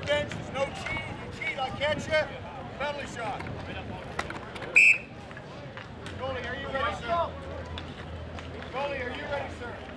the bench. There's no cheat. You cheat, I catch you. Penalty shot. Goalie, are you ready, sir? Goalie, are you ready, sir?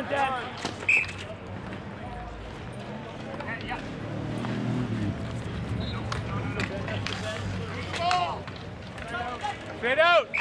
on, Dad. Fade out.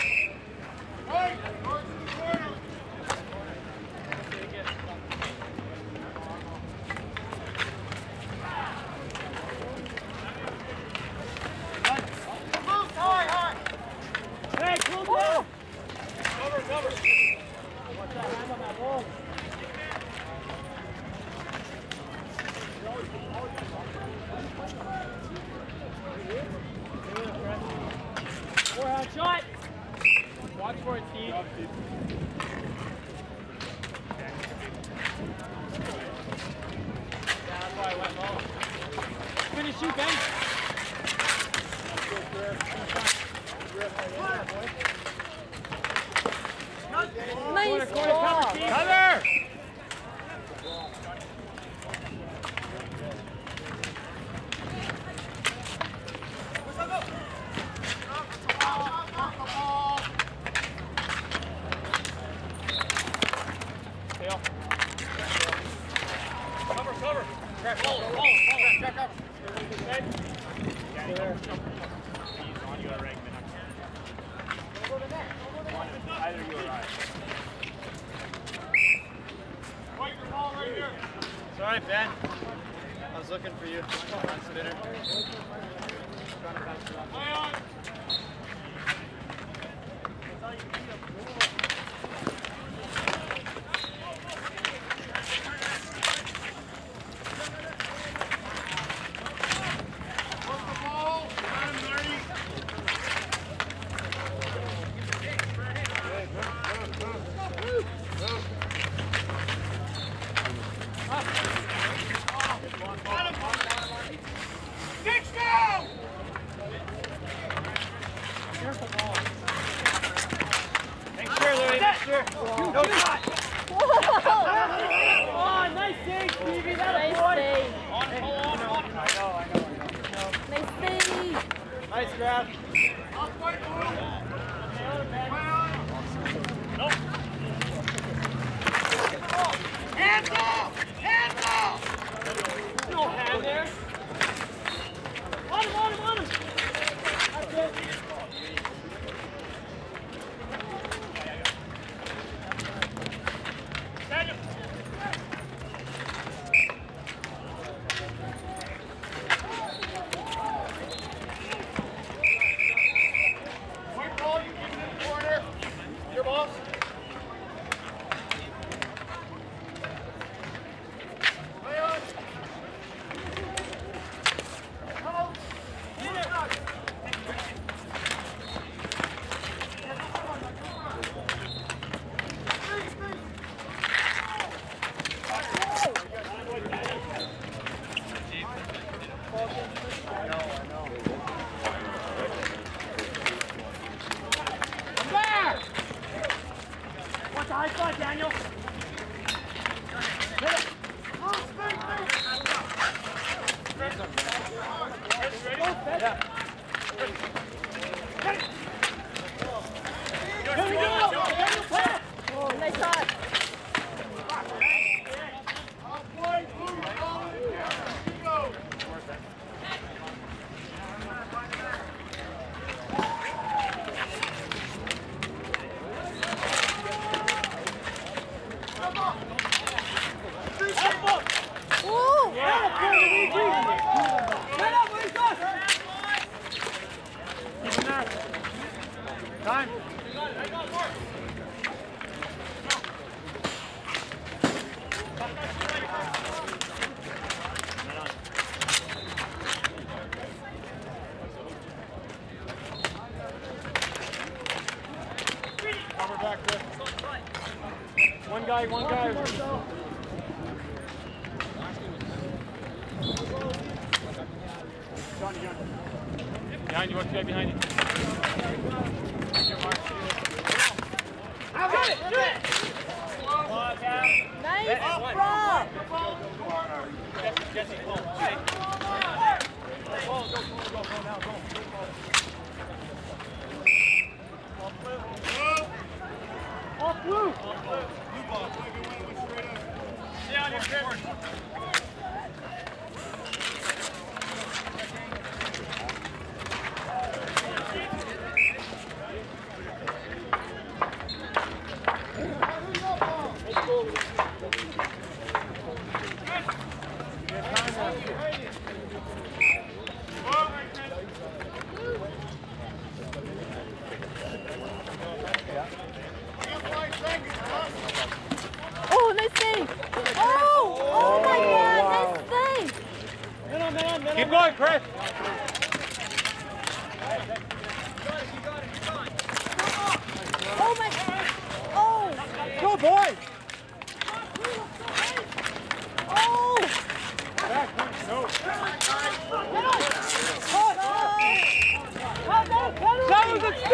Awesome.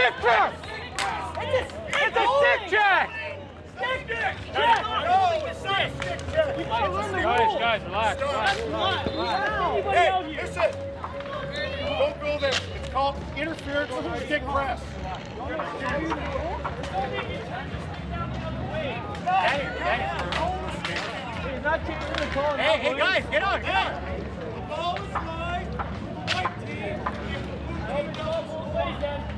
That was a stick check. It's a stick check. Guys, guys, relax. relax. Hey, listen. Don't go there. It's called interference with a stick press. Hey, hey, guys, get on, get on. Nice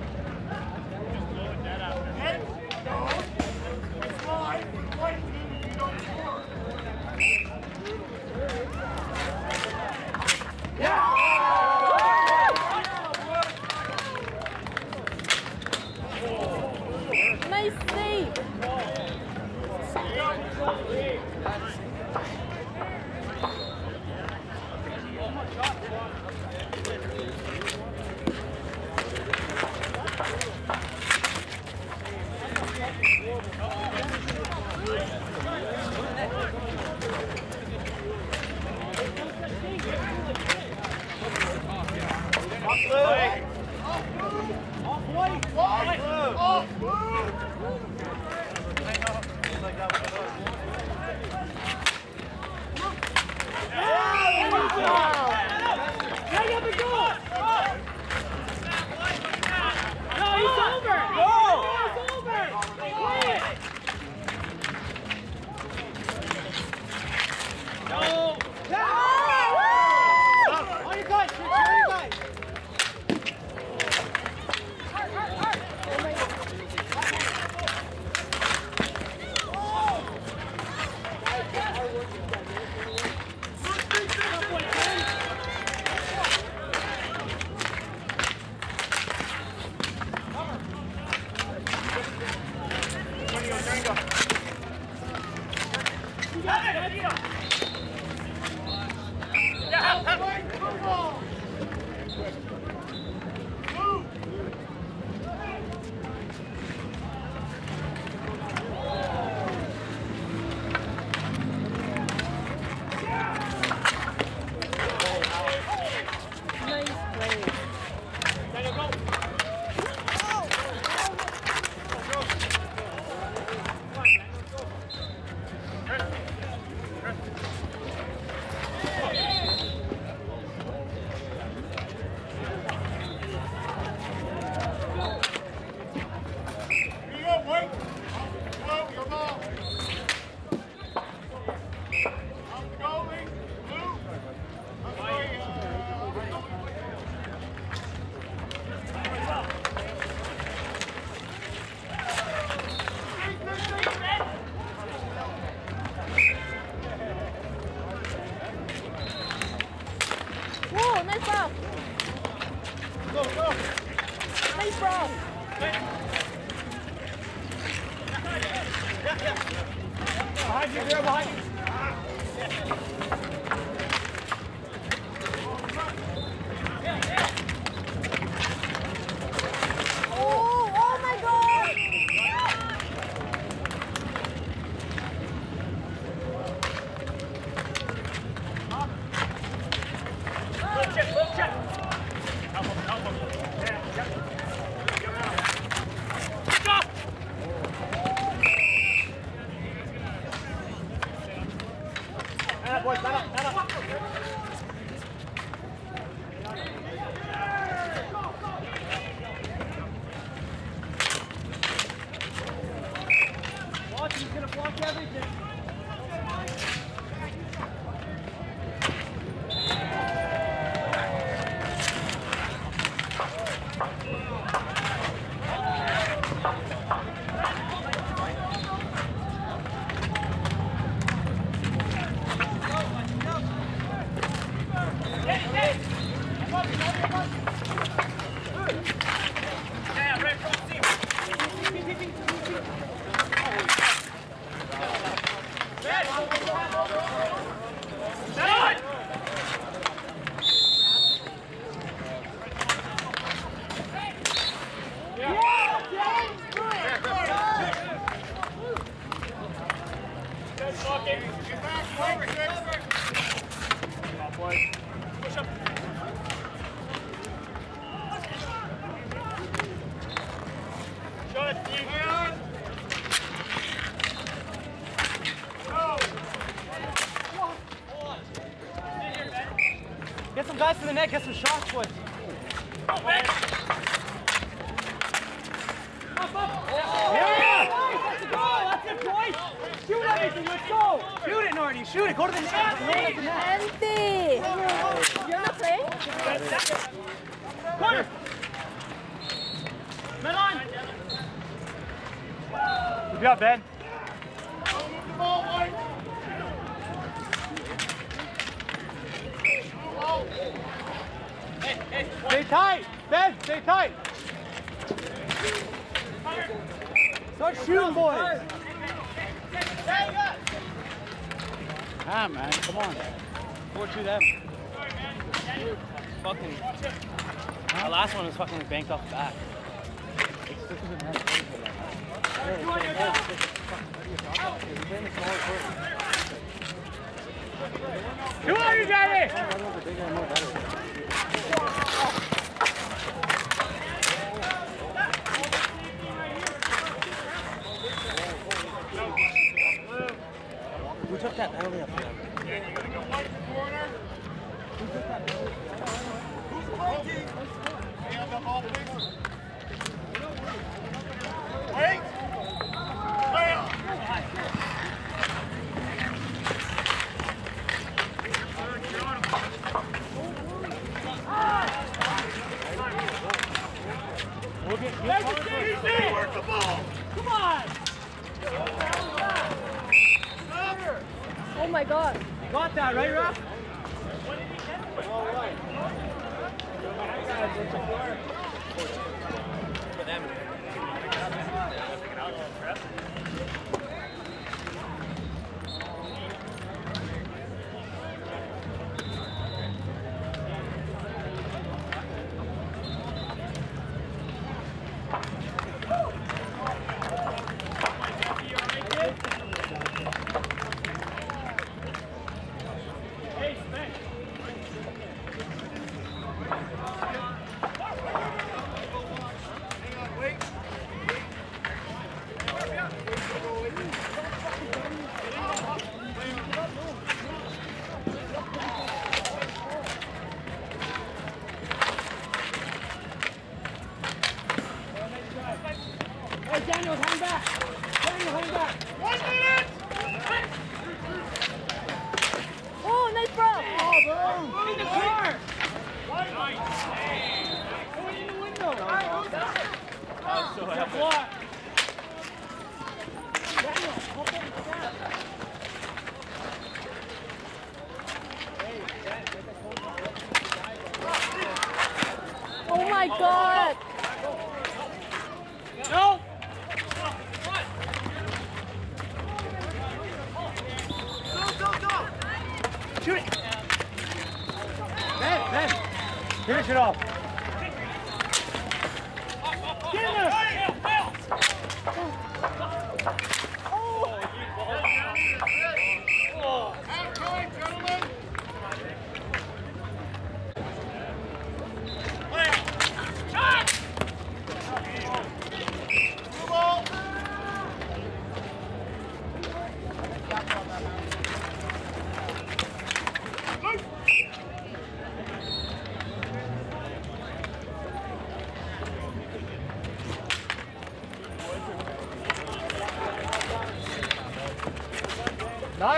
the net, get some shots, boys. Yeah! Let's go! That's it, boys! Shoot everything, let's go! Shoot it, Nordy, shoot it, go to the net! Go to the net. Empty! You're not playing? Corner! Men! Good job, Ben. Move the ball, Mike. Stay tight! Ben, stay tight! Start shooting, boys! Ah, man, come on. Four to them. Fucking. The last one was fucking banked off the back. Come on, you got it! Who took that penalty up there? Stay on the ball, please. Wait. Well. We'll get, get Easy. Work the ball. Come on! Oh my god. Got that, right, Ruff? Hang on,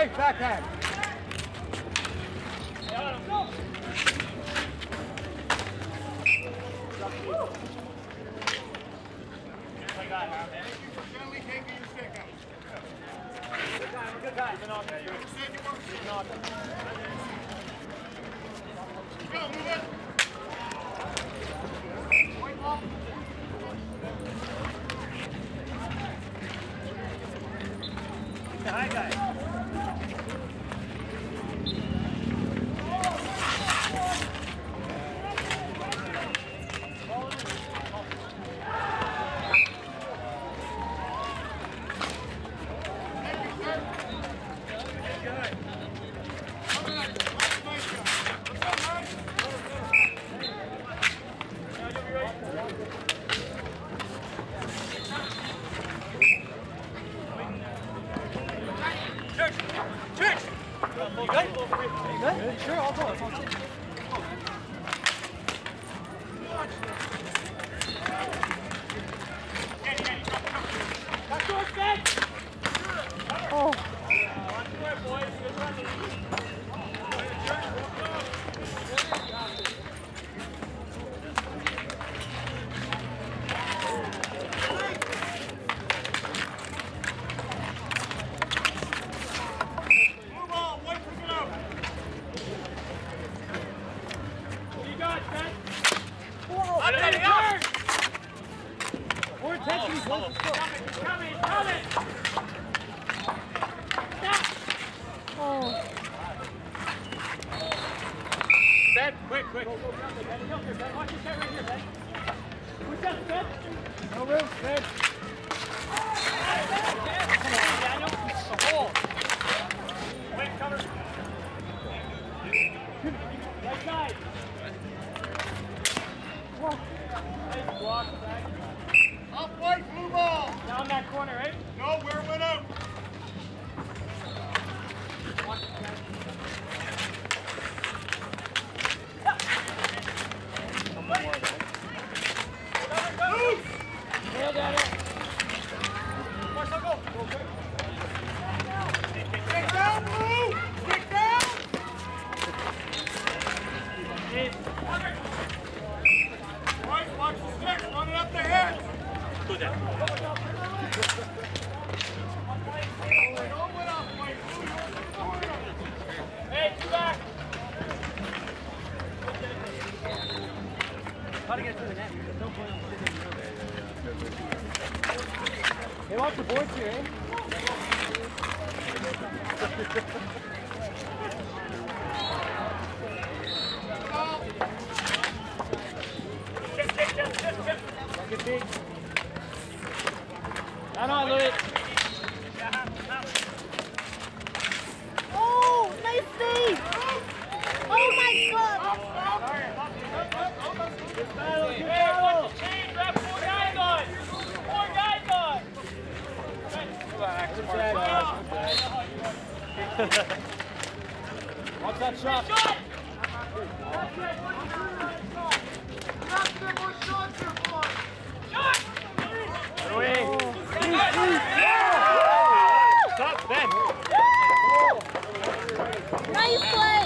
Nice backhand. Gently taking your stick out. Good guy. Said you weren't. Go, move it. White ball. The high guy. Church. Church. You good? You good? Sure, I'll go. I'll sit. Back to us, Ben. Oh, Blue ball, white push it out. You got it, Ben. whoa. Up, Eddie, up. More intensity, close. Coming, coming, coming. Oh, Ben, quick, quick. Go, go, go, Ben. Help here, Ben. Watch your set right here, Ben. Push up, Ben. No room, Ben. Come on, Daniel. The hole. Wait, cover. Right side. Nice block. Up white, blue ball. Down that corner, right? No, where it went out. Loose. Nailed at it. Marcel, go. Go, go. Stick down, blue. Stick down. Dave. White, watch the stick. Run it up the head. Do that. Don't went up, white. Blue, you're in the corner. Hey, two back. How to get to the net? There's no point in sitting in the middle. Hey, watch the boards here, eh? Get big. Down on, Louis. oh, nice save. Oh my God. Hey, watch the chain. Grab four guys on. Four guys on. Watch that shot. Shot. Stop, Ben.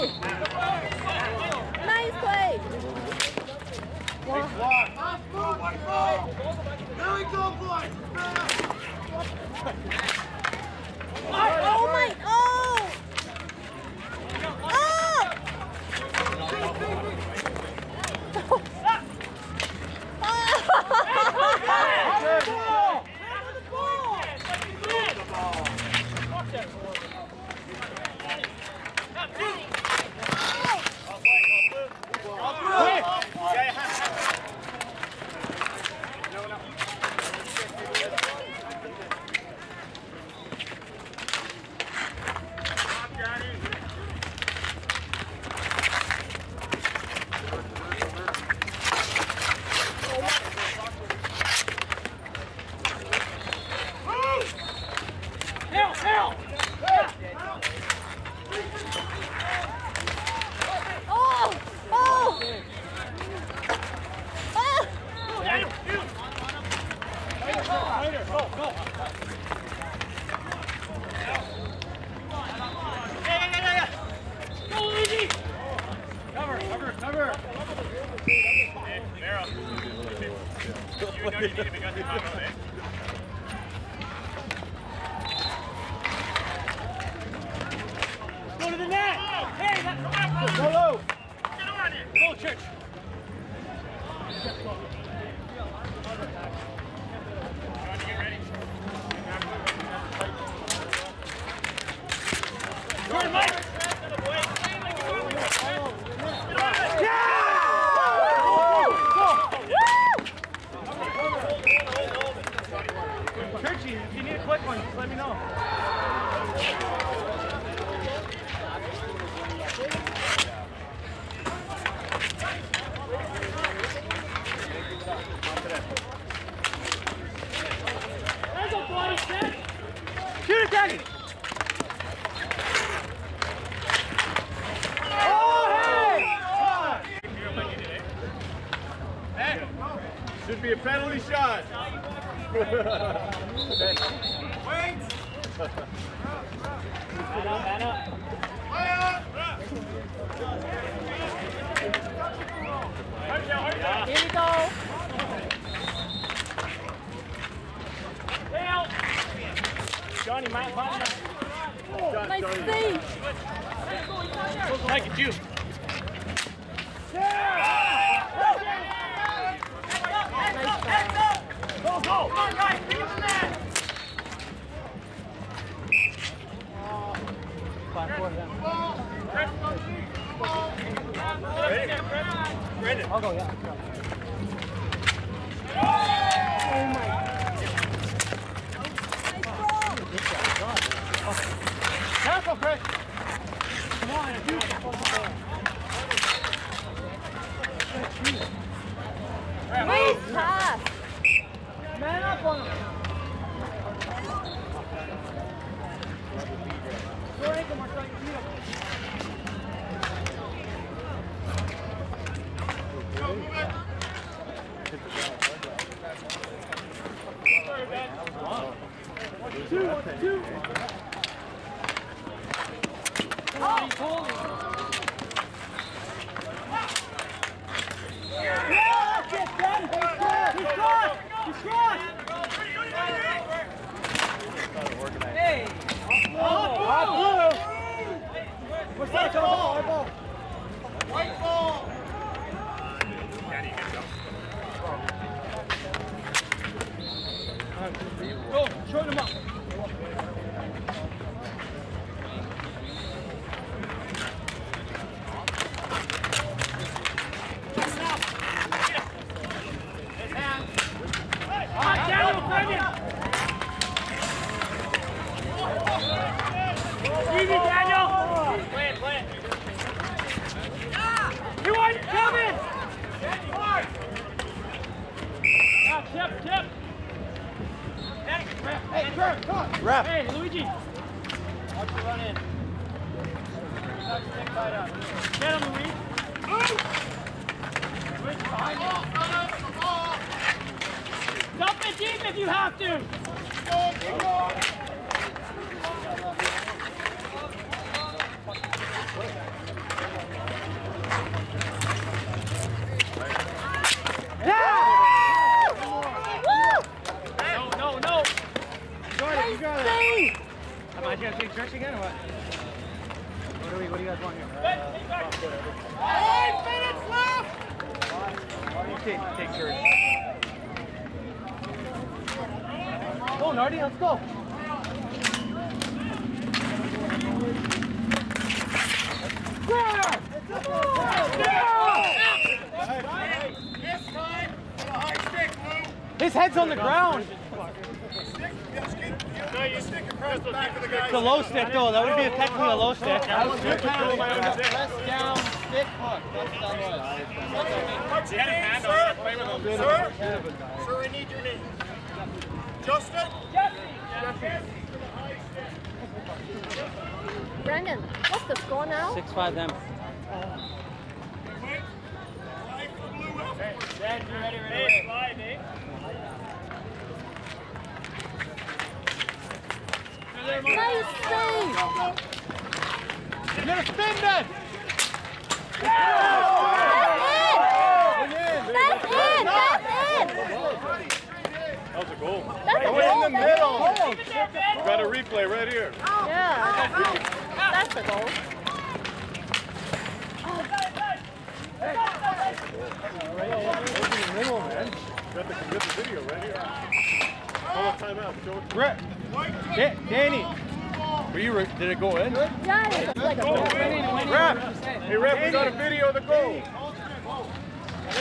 Nice play. Play. Off blue, white ball. There we go, boys. Oh my. Oh. I'll go, yeah. Careful, Chris. Nice pass. Man up on him. Let's go. This time, on a high stick, Lou. His head's on the ground. Stick. Yes, keep. No, you stick across the back of the guy. It's a low stick though. That would be a technically a low stick. Press down, stick hook. That's that What's your name, sir? Sir? Sir, I need your name. Justin? Jesse. Brenden, what's the score now? Six five them. You ready, ready, ready. Slide, eh? Nice save. Spin that. That's in. That's in. That's in. the middle. Leave it there, Ben. Got a replay right here. Yeah. That's the goal. Got the, got the video right here. Call a timeout. Show it. Brett. Da- Danny. Were you? Re- did it go in? Yeah, it's like a goal. Ref. Hey, ref, we got a video of the goal.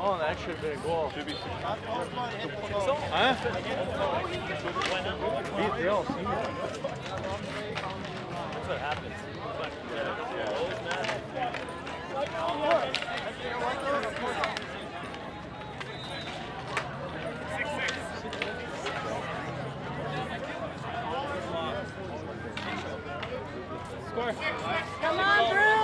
on. That should have been a goal. Should be six. Huh? Beat the all senior. Come on, Drew.